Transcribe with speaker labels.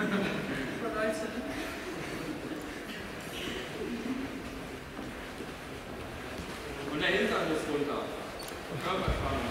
Speaker 1: Und der Hintern muss runter. Körperspannung.